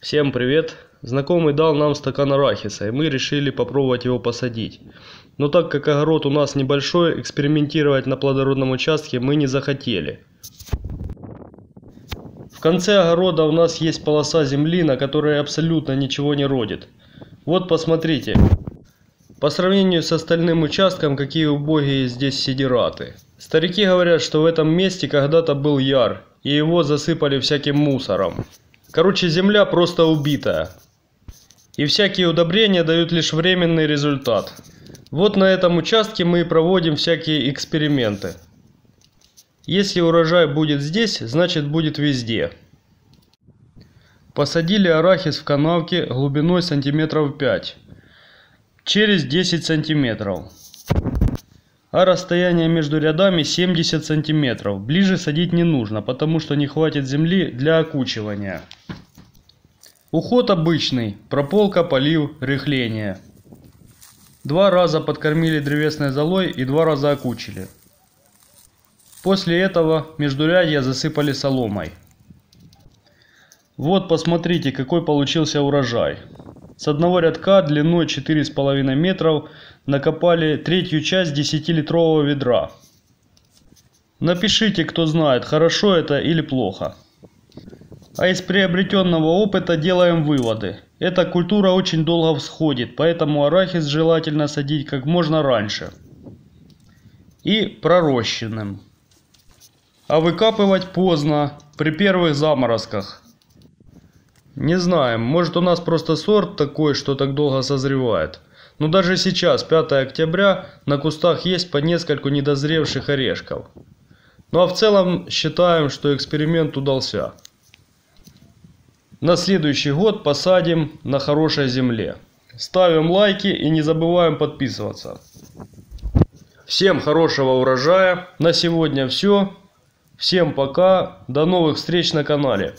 Всем привет! Знакомый дал нам стакан арахиса, и мы решили попробовать его посадить. Но так как огород у нас небольшой, экспериментировать на плодородном участке мы не захотели. В конце огорода у нас есть полоса земли, на которой абсолютно ничего не родит. Вот посмотрите. По сравнению с остальным участком, какие убогие здесь сидираты. Старики говорят, что в этом месте когда-то был яр, и его засыпали всяким мусором. Короче, земля просто убитая. И всякие удобрения дают лишь временный результат. Вот на этом участке мы и проводим всякие эксперименты. Если урожай будет здесь, значит будет везде. Посадили арахис в канавке глубиной сантиметров 5. Через 10 сантиметров. А расстояние между рядами 70 сантиметров. Ближе садить не нужно, потому что не хватит земли для окучивания. Уход обычный. Прополка, полив, рыхление. Два раза подкормили древесной золой и два раза окучили. После этого междурядья засыпали соломой. Вот посмотрите, какой получился урожай. С одного рядка длиной 4,5 метров накопали третью часть 10-литрового ведра. Напишите, кто знает, хорошо это или плохо. А из приобретенного опыта делаем выводы. Эта культура очень долго всходит, поэтому арахис желательно садить как можно раньше. И пророщенным. А выкапывать поздно, при первых заморозках. Не знаем, может у нас просто сорт такой, что так долго созревает. Но даже сейчас, 5 октября, на кустах есть по нескольку недозревших орешков. Ну а в целом считаем, что эксперимент удался. На следующий год посадим на хорошей земле. Ставим лайки и не забываем подписываться. Всем хорошего урожая. На сегодня все. Всем пока. До новых встреч на канале.